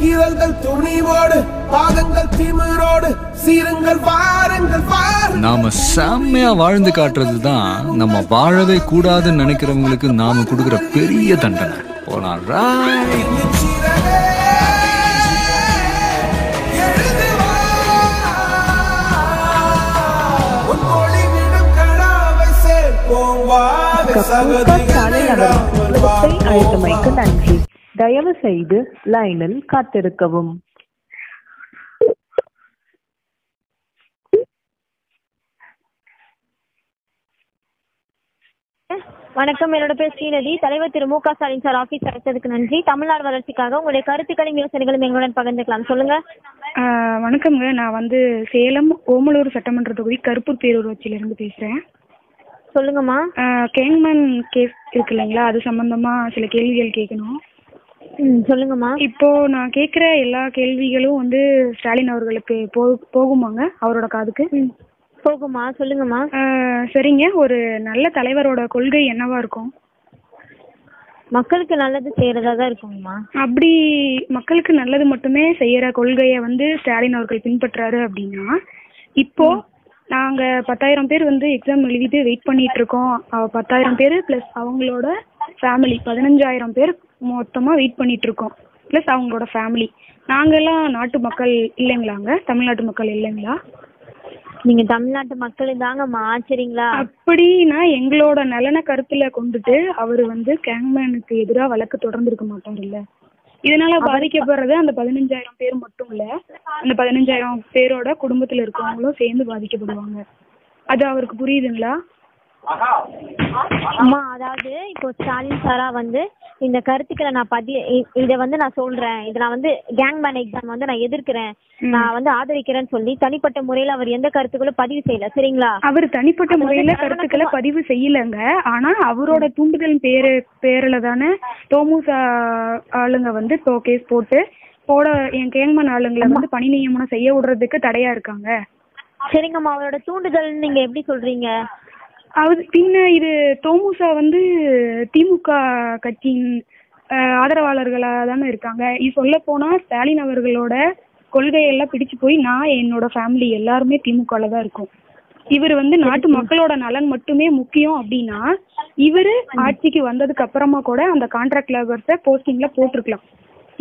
கீரல்கள் துணிவோடு பாதங்கள் திமிரோடு சீருங்கள் வாருங்கள் நாம செம்மையா வாழ்ந்து காட்டுறது தான் நம்ம வாழவே கூடாதுன்னு நினைக்கிறவங்களுக்கு நாம கொடுக்குற பெரிய தண்டனை. போலாம் அழைத்தமைக்கு வாழ்வோம். நன்றி. தயவு செய்து லைனில் காத்திருக்கவும். வணக்கம் என்னோட பேர் ஸ்ரீநதி. தலைவர் திரு மு க ஸ்டாலின் சார் ஆஃபீஸ் அழைத்ததுக்கு நன்றி. தமிழ்நாடு வளர்ச்சிக்காக உங்களுடைய கருத்துக்களையும் யோசனைகளும் எங்களுடன் பகிர்ந்துக்கலாம். சொல்லுங்க. வணக்கம்ங்க. நான் வந்து சேலம் ஓமலூர் சட்டமன்ற தொகுதி கருப்பூர் பேரூராட்சியிலேருந்து பேசுகிறேன் சொல்லுங்கம்மா. கேங்மேன் கேஸ் இருக்கு இல்லைங்களா? அது சம்மந்தமாக சில கேள்விகள் கேட்கணும். ம் சொல்லுங்கம்மா. இப்போ நான் கேட்குற எல்லா கேள்விகளும் வந்து ஸ்டாலின் அவர்களுக்கு போ போகுமாங்க அவரோட காதுக்கு? ம் போகுமா சொல்லுங்கம்மா. சரிங்க. ஒரு நல்ல தலைவரோட கொள்கை என்னவா இருக்கும்? மக்களுக்கு நல்லது செய்யறதா தான் இருக்குங்கம்மா. அப்படி மக்களுக்கு நல்லது மட்டுமே செய்யற கொள்கையை வந்து ஸ்டாலின் அவர்கள் பின்பற்றாரு அப்படின்னா இப்போ நாங்க பத்தாயிரம் பேர் வந்து எக்ஸாம் எழுதிட்டு வெயிட் பண்ணிட்டு இருக்கோம். பத்தாயிரம் பேர் ப்ளஸ் அவங்களோட ஃபேமிலி பதினஞ்சாயிரம் பேர் மொத்தமா வெயிட் பண்ணிட்டு இருக்கோம் ப்ளஸ் அவங்களோட ஃபேமிலி நாங்கெல்லாம் நாட்டு மக்கள் இல்லைங்களாங்க? தமிழ்நாட்டு மக்கள் இல்லைங்களா? நீங்க தமிழ்நாட்டு மக்கள் தாங்கம்மா சரிங்களா அப்படின்னா எங்களோட நலனை கருத்துல கொண்டுட்டு அவர் வந்து கேங்மேனுக்கு எதிராக வழக்கு தொடர்ந்துருக்க மாட்டாருல்ல இதனால பாதிக்கப்படுறது அந்த பதினஞ்சாயிரம் பேர் மட்டும் இல்ல. அந்த பதினஞ்சாயிரம் பேரோட குடும்பத்துல இருக்கவங்களும் சேர்ந்து பாதிக்கப்படுவாங்க. அது அவருக்கு புரியுதுங்களா? அம்மா அதாவது இப்போ ஸ்டாலின் சாரா வந்து இந்த கருத்துக்களை நான் பதி இதை வந்து நான் சொல்றேன். இதை நான் வந்து கேங் மேன் எக்ஸாம் வந்து நான் எதிர்க்கிறேன். நான் வந்து ஆதரிக்கிறேன்னு சொல்லி தனிப்பட்ட முறையில அவர் எந்த கருத்துக்களும் பதிவு செய்யல. சரிங்களா? அவர் தனிப்பட்ட முறையில கருத்துக்களை பதிவு செய்யலங்க. ஆனா அவரோட தூண்டுதல் பேரு பேர்ல தானே தோமுஸ் ஆளுங்க வந்து இப்போ கேஸ் போட்டு போட என் கேங்மன் ஆளுங்களை வந்து பணி நியமனம் செய்ய விடுறதுக்கு தடையா இருக்காங்க. சரிங்கம்மா அவரோட தூண்டுதல் நீங்க எப்படி சொல்றீங்க? அது பின்ன இது தோமுசா வந்து திமுக கட்சியின் அஹ், ஆதரவாளர்களா தானே இருக்காங்க. இது சொல்ல போனா ஸ்டாலின் அவர்களோட கொள்கையெல்லாம் பிடிச்சு போய் நான் என்னோட ஃபேமிலி எல்லாருமே திமுகல தான் இருக்கோம். இவர் வந்து நாட்டு மக்களோட நலன் மட்டுமே முக்கியம் அப்படின்னா இவர் ஆட்சிக்கு வந்ததுக்கு அப்புறமா கூட அந்த கான்ட்ராக்ட் லேபர்ஸை போஸ்டிங்ல போட்டிருக்கலாம்.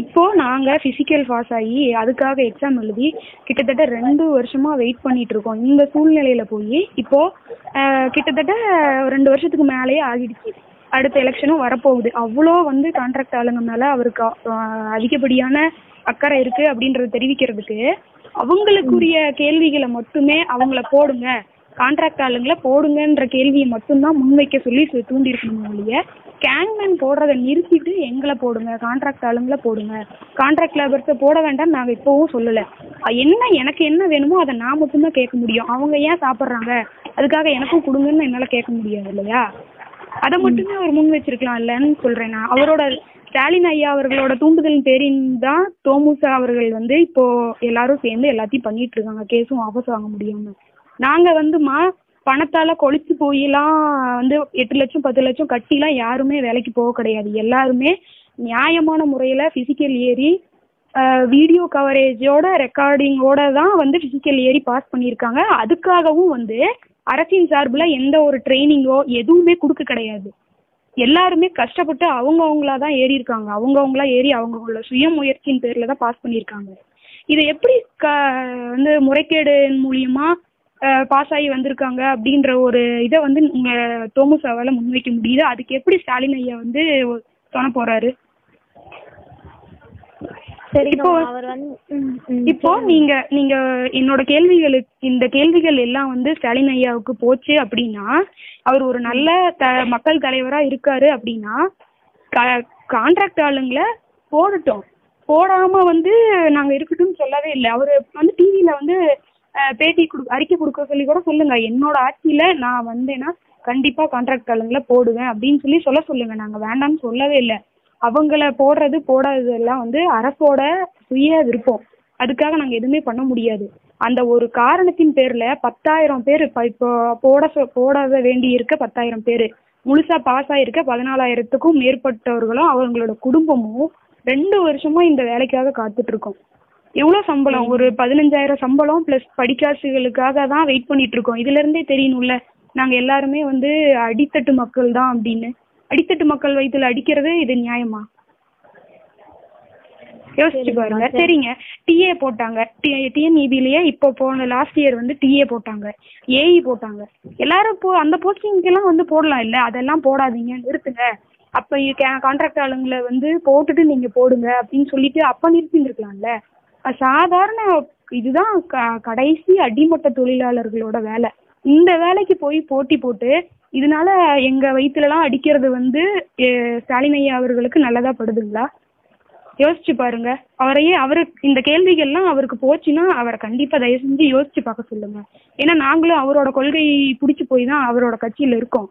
இப்போ நாங்க பிசிக்கல் பாஸ் ஆகி அதுக்காக எக்ஸாம் எழுதி கிட்டத்தட்ட ரெண்டு வருஷமா வெயிட் பண்ணிட்டு இருக்கோம். இந்த சூழ்நிலையில போய் இப்போ கிட்டத்தட்ட ரெண்டு வருஷத்துக்கு மேலேயே ஆகிடுச்சு. அடுத்த எலெக்ஷனும் வரப்போகுது. அவ்வளோ வந்து கான்ட்ராக்ட் ஆளுங்க மேல அவருக்கு அதிகப்படியான அக்கறை இருக்கு அப்படின்றத தெரிவிக்கிறதுக்கு அவங்களுக்குரிய கேள்விகளை மட்டுமே அவங்கள போடுங்க. கான்ட்ராக்ட் ஆளுங்களை போடுங்கன்ற கேள்வியை மட்டும்தான் முன்வைக்க சொல்லி தூண்டிருக்கணும் ஒழிய கேங்மேன் போடுறத நிறுத்திட்டு எங்களை போடுங்க கான்ட்ராக்ட் ஆளுங்களை போடுங்க. கான்ட்ராக்ட் லேபர்ஸை போட வேண்டாம் நாங்கள் இப்போவும் சொல்லலை. என்ன எனக்கு என்ன வேணுமோ அதை நான் மட்டும்தான் கேட்க முடியும். அவங்க ஏன் சாப்பிட்றாங்க? அதுக்காக எனக்கும் கொடுங்கன்னு என்னால் கேட்க முடியாது இல்லையா? அதை மட்டுமே அவர் முன் வச்சிருக்கலாம் இல்லைன்னு சொல்றேன் நான். அவரோட ஸ்டாலின் ஐயா அவர்களோட தூண்டுதலின் பேரின் தான் தோமுசா அவர்கள் வந்து இப்போ எல்லாரும் சேர்ந்து எல்லாத்தையும் பண்ணிட்டு இருக்காங்க. கேஸும் வாபஸ் வாங்க முடியாம நாங்க வந்துமா பணத்தால கொளிச்சு போயெல்லாம் வந்து எட்டு லட்சம் பத்து லட்சம் கட்டிலாம் யாருமே வேலைக்கு போக கிடையாது. எல்லாருமே நியாயமான முறையில பிசிக்கல் ஏறி வீடியோ கவரேஜோட ரெக்கார்டிங்கோட தான் வந்து பிசிக்கல் ஏறி பாஸ் பண்ணியிருக்காங்க. அதுக்காகவும் வந்து அரசின் சார்பில் எந்த ஒரு ட்ரைனிங்கோ எதுவுமே கொடுக்க கிடையாது. எல்லாருமே கஷ்டப்பட்டு அவங்கவுங்களா தான் ஏறி இருக்காங்க அவங்கவுங்களா ஏறி அவங்கவுங்கள சுய முயற்சியின் பேர்ல தான் பாஸ் பண்ணியிருக்காங்க. இதை எப்படி க வந்து முறைகேடு மூலியமா பாஸ் ஆகி வந்திருக்காங்க அப்படின்ற ஒரு இதை வந்து உங்க தோமுசாவால முன்வைக்க முடியுது. அதுக்கு எப்படி ஸ்டாலின் ஐயா வந்து சொன்ன போறாரு? இப்போ- இப்போ நீங்க நீங்க என்னோட கேள்விகளுக்கு இந்த கேள்விகள் எல்லாம் வந்து ஸ்டாலின் ஐயாவுக்கு போச்சு அப்படின்னா அவர் ஒரு நல்ல த மக்கள் தலைவரா இருக்காரு அப்படின்னா கான்ட்ராக்ட் ஆளுங்களை போடட்டும். போடாம வந்து நாங்க இருக்கட்டும்னு சொல்லவே இல்லை. அவரு வந்து டிவியில வந்து பேட்டி கொடு அறிக்கை கொடுக்க சொல்லி கூட சொல்லுங்க. என்னோட ஆட்சியில நான் வந்தேன்னா கண்டிப்பா கான்ட்ராக்ட் ஆளுங்களை போடுவேன் அப்படின்னு சொல்லி சொல்ல சொல்லுங்க. நாங்க வேண்டாம்னு சொல்லவே இல்லை. அவங்கள போடுறது போடாதது எல்லாம் வந்து அரசோட சுய விருப்பம். அதுக்காக நாங்க எதுவுமே பண்ண முடியாது. அந்த ஒரு காரணத்தின் பேர்ல பத்தாயிரம் பேர் இப்போ போட சொ- வேண்டி இருக்க பத்தாயிரம் பேர். முழுசா பாஸ் ஆயிருக்க பதினாலாயிரத்துக்கும் மேற்பட்டவர்களும் அவங்களோட குடும்பமும் ரெண்டு வருஷமா இந்த வேலைக்காக காத்துட்டு இருக்கோம். எவ்வளவு சம்பளம்? ஒரு பதினஞ்சாயிரம் சம்பளம் பிளஸ் படிக்காசுகளுக்காக தான் வெயிட் பண்ணிட்டு இருக்கோம் இதுல இருந்தே தெரியணும்ல. நாங்க எல்லாருமே வந்து அடித்தட்டு மக்கள் தான் அப்படின்னு. அடித்தட்டு மக்கள் வயித்துல அடிக்கிறது இது நியாயமா? யோசிச்சு பாருங்க. சரிங்க. டிஏ போட்டாங்க. டிஎன்இபிலேயே இப்போ போன லாஸ்ட் இயர் வந்து டிஏ போட்டாங்க. ஏஇ போட்டாங்க. எல்லாரும் இப்போ அந்த போஸ்டிங்கெல்லாம் வந்து போடலாம் இல்ல. அதெல்லாம் போடாதீங்க. நிறுத்துங்க. அப்ப கான்ட்ராக்ட் ஆளுங்களை வந்து போட்டுட்டு நீங்க போடுங்க அப்படின்னு சொல்லிட்டு அப்ப நிறுத்திருக்கலாம்ல சாதாரண இதுதான் க- கடைசி அடிமட்ட தொழிலாளர்களோட வேலை. இந்த வேலைக்கு போய் போட்டி போட்டு இதனால எங்க வயிற்றுலலாம் அடிக்கிறது வந்து ஸ்டாலின் ஐயா அவர்களுக்கு நல்லதா படுதுங்களா? யோசிச்சு பாருங்க. அவரையே அவரு இந்த கேள்விகள்லாம் அவருக்கு போச்சுன்னா அவரை கண்டிப்பா தயவு செஞ்சு யோசிச்சு பார்க்க சொல்லுங்க. ஏன்னா நாங்களும் அவரோட கொள்கை பிடிச்சு போய் தான் அவரோட கட்சியில இருக்கோம்.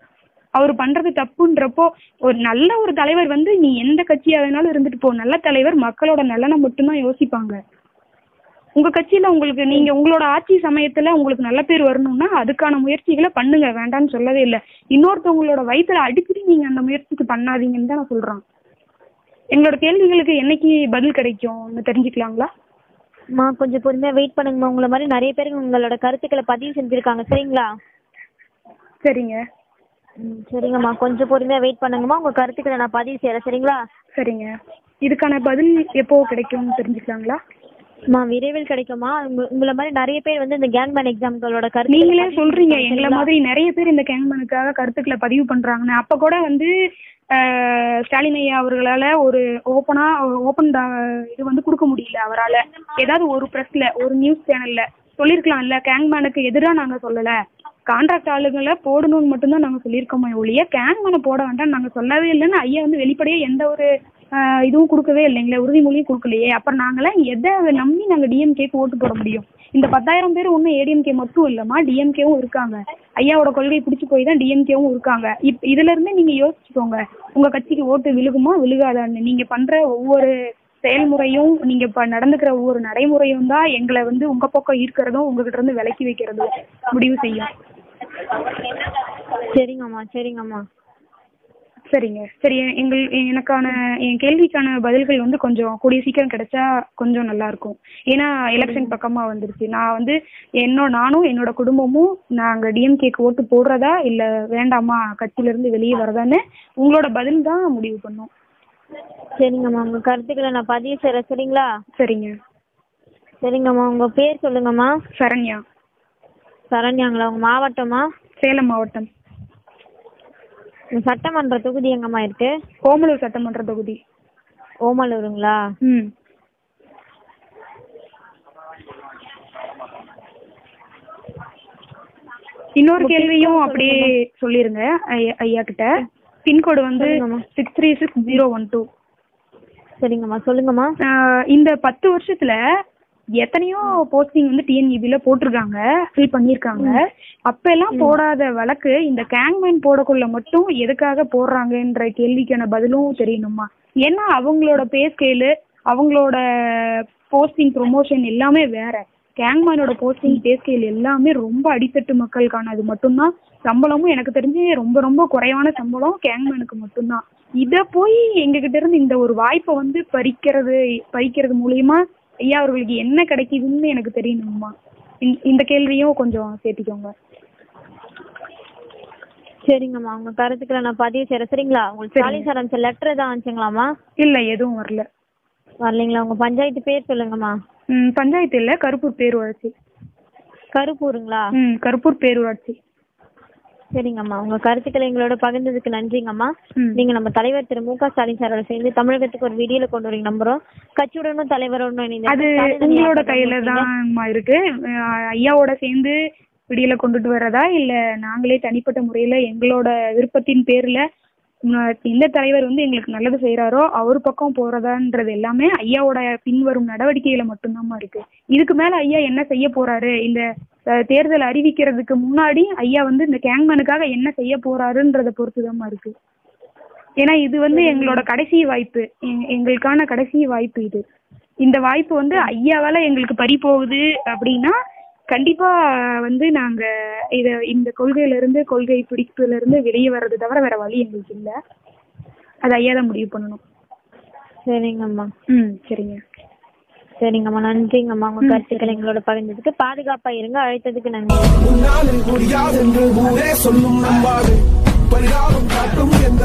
அவர் பண்றது தப்புன்றப்போ ஒரு நல்ல ஒரு தலைவர் வந்து நீ எந்த கட்சியா வேணாலும் இருந்துட்டு போ. நல்ல தலைவர் மக்களோட நலனை மட்டும்தான் யோசிப்பாங்க. உங்க கட்சியில உங்களுக்கு நீங்க உங்களோட ஆட்சி சமயத்துல உங்களுக்கு நல்ல பேர் வரணும்னா அதுக்கான முயற்சிகளை பண்ணுங்க. வேண்டாம்னு சொல்லவே இல்லை. இன்னொருத்தவங்களோட வயித்துல அடிக்கடி நீங்க அந்த முயற்சிக்கு பண்ணாதீங்கன்னு தான் நான் சொல்றேன். எங்களோட கேள்விகளுக்கு என்னைக்கு பதில் கிடைக்கும்னு தெரிஞ்சுக்கலாங்களா? அம்மா கொஞ்சம் பொறுமையா வெயிட் பண்ணுங்கம்மா. உங்களை மாதிரி நிறைய பேர் உங்களோட கருத்துக்களை பதிவு செஞ்சிருக்காங்க. சரிங்களா? சரிங்க. ம் சரிங்கம்மா. கொஞ்சம் பொறுமையா வெயிட் பண்ணுங்கம்மா. உங்க கருத்துக்களை நான் பதிவு செய்யறேன் சரிங்களா? சரிங்க. இதுக்கான பதில் எப்போ கிடைக்கும்னு தெரிஞ்சுக்கலாங்களா? அம்மா விரைவில் கிடைக்குமா உங்க- உங்களை மாதிரி நிறைய பேர் வந்து இந்த கேங்மேன் எக்ஸாம்களோட கருத்து நீங்களே சொல்றீங்க. எங்களை மாதிரி நிறைய பேர் இந்த கேங்மனுக்காக கருத்துக்களை பதிவு பண்றாங்கன்னு. அப்ப கூட வந்து ஸ்டாலின் ஐயா அவர்களால ஒரு ஓப்பனா ஓப்பன் இது வந்து கொடுக்க முடியல அவரால. ஏதாவது ஒரு பிரஸ்ல ஒரு நியூஸ் சேனல்ல சொல்லிருக்கலாம்ல. கேங்மேனுக்கு எதிராக நாங்க சொல்லல. கான்ட்ராக்ட் ஆளுங்களை போடணும்னு மட்டும்தான் நாங்க சொல்லியிருக்கோமே ஒழிய கேங்மேனை போட வேண்டாம் நாங்க சொல்லவே இல்லைன்னு ஐயா வந்து வெளிப்படையா எந்த ஒரு இதுவும் கொடுக்கவே இல்லைங்களே உறுதிமொழியும் கொடுக்கலையே. அப்புறம் நாங்களாம் எதை நம்பி நாங்க டிஎம்கேக்கு ஓட்டு போட முடியும்? இந்த பத்தாயிரம் பேர் ஒன்றும் ஏடிஎம்கே மட்டும் இல்லைம்மா டிஎம்கேவும் இருக்காங்க. ஐயாவோட கொள்கை பிடிச்சி போய் தான் டிஎம்கேவும் இருக்காங்க. இப் இதுல இருந்தே நீங்க யோசிச்சுக்கோங்க. உங்க கட்சிக்கு ஓட்டு விழுகுமா விழுகாதான்னு. நீங்க பண்ற ஒவ்வொரு செயல்முறையும் நீங்க இப்ப நடந்துக்கிற ஒவ்வொரு நடைமுறையும் தான் எங்களை வந்து உங்க பக்கம் ஈர்க்கிறதும் உங்ககிட்ட இருந்து விலக்கி வைக்கிறதும் முடிவு செய்யும். சரிங்கம்மா சரிங்கம்மா. சரிங்க. சரி எங்கள் எனக்கான என் கேள்விக்கான பதில்கள் வந்து கொஞ்சம் கூடிய சீக்கிரம் கிடைச்சா கொஞ்சம் நல்லா இருக்கும் ஏன்னா எலெக்ஷன் பக்கமா வந்துருச்சு. நான் வந்து என்னோட நானும் என்னோட குடும்பமும் நாங்க டிஎம்கேக்கு ஓட்டு போடுறதா இல்ல வேண்டாமா கட்சியில இருந்து வெளியே வரதான்னு உங்களோட பதில் தான் முடிவு பண்ணோம். சரிங்கம்மா உங்க கருத்துக்களை நான் பதிவு செய்யறேன் சரிங்களா? சரிங்க. சரிங்கம்மா உங்க பேர் சொல்லுங்கம்மா சரண்யா. சரண்யாங்களா? உங்க மாவட்டமா? சேலம் மாவட்டம். சட்டமன்ற தொகுதி எங்கம்மா இருக்கு? ஓமலூர் சட்டமன்ற தொகுதி. ஓமலூருங்களா? ம். இன்னொரு கேள்வியும் அப்படியே சொல்லிருங்க ஐயா- கிட்ட பின்கோடு வந்து. Six three six zero one two சரிங்கம்மா சொல்லுங்கம்மா. இந்த பத்து வருஷத்துல எத்தனையோ போஸ்டிங் வந்து டிஎன்இபில போட்டிருக்காங்க ஃபில் பண்ணியிருக்காங்க. அப்ப எல்லாம் போடாத வழக்கு இந்த கேங்மேன் போடக்குள்ள மட்டும் எதுக்காக போடுறாங்கன்ற கேள்விக்கான பதிலும் தெரியணுமா? ஏன்னா அவங்களோட பே ஸ்கேலு அவங்களோட போஸ்டிங் ப்ரொமோஷன் எல்லாமே வேற. கேங்மேனோட போஸ்டிங் பே ஸ்கேல் எல்லாமே ரொம்ப அடித்தட்டு மக்களுக்கானது மட்டும்தான். சம்பளமும் எனக்கு தெரிஞ்சு ரொம்ப ரொம்ப குறைவான சம்பளம் கேங்மேனுக்கு மட்டும்தான். இத போய் எங்ககிட்ட இருந்து இந்த ஒரு வாய்ப்பை வந்து பறிக்கிறது பறிக்கிறது மூலியமா ஐயா அவர்களுக்கு என்ன கிடைக்குதுன்னு எனக்கு தெரியணுமா இந்த- கேள்வியும் கொஞ்சம் சேர்த்திக்கோங்க. சரிங்கம்மா உங்க கருத்துக்களை நான் பதிவு செய்யறேன் சரிங்களா? உங்களுக்கு சார் அனுப்பிச்ச லெட்டர் எதாவது அனுப்பிச்சிங்களாம்மா? இல்ல எதுவும் வரல. வரலைங்களா? உங்க பஞ்சாயத்து பேர் சொல்லுங்கம்மா. ம், பஞ்சாயத்து இல்ல கருப்பூர் பேரூராட்சி. கருப்பூருங்களா? ம் கருப்பூர் பேரூராட்சி. சரிங்கம்மா. உங்க கருத்துக்களை எங்களோட பகிர்ந்ததுக்கு நன்றிங்கம்மா. நீங்க நம்ம தலைவர் திரு மு க ஸ்டாலின் சாரோட சேர்ந்து தமிழகத்துக்கு ஒரு வீடியோல கொண்டு வரீங்க நம்புறோம். கட்சியுடனும் தலைவருடனும் இணைந்து அது உங்களோட கையில. தான்மா இருக்கு. ஐயாவோட சேர்ந்து விடியல கொண்டுட்டு வர்றதா இல்ல நாங்களே தனிப்பட்ட முறையில எங்களோட விருப்பத்தின் பேர்ல எந்த தலைவர் வந்து எங்களுக்கு நல்லது செய்யறாரோ அவர் பக்கம் போறதான்றது எல்லாமே ஐயாவோட பின்வரும் நடவடிக்கையில மட்டும்தாம்மா இருக்கு. இதுக்கு மேல ஐயா என்ன செய்ய போறாரு? இந்த தேர்தல் அறிவிக்கிறதுக்கு முன்னாடி ஐயா வந்து இந்த கேங்மேனுக்காக என்ன செய்ய போறாருன்றத பொறுத்துதாம்மா இருக்கு. ஏன்னா இது வந்து எங்களோட கடைசி வாய்ப்பு. எங்க- எங்களுக்கான கடைசி வாய்ப்பு இது. இந்த வாய்ப்பு வந்து ஐயாவால எங்களுக்கு பறி போகுது அப்படின்னா கண்டிப்பா வந்து நாங்க இத இந்த கொள்கையில இருந்து கொள்கை பிடிப்புல இருந்து வெளியே வர்றது தவிர வேற வழி எங்களுக்கு இல்ல. அது ஐயா தான் முடிவு பண்ணணும். சரிங்கம்மா. ம் சரிங்க. சரிங்கம்மா நன்றிங்கம்மா உங்க கருத்துக்கள் எங்களோட பகிர்ந்ததுக்கு பாதுகாப்பா இருங்க. அழைத்ததுக்கு நன்றி. சொல்லும் பரிதாபம் காட்டும் எந்த